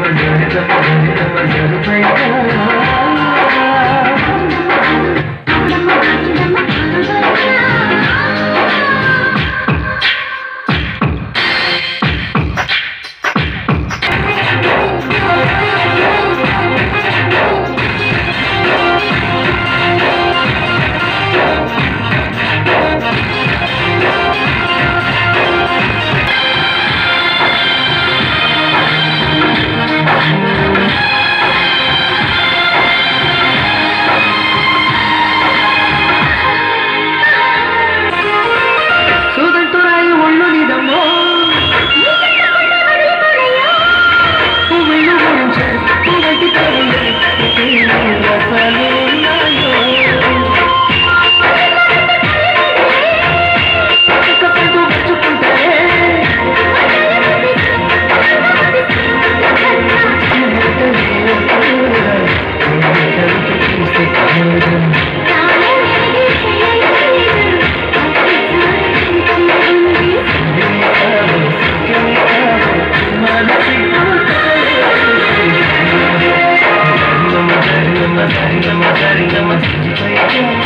مزاج مزاج مزاج Sarina, Sarina, Sarina, Sarina,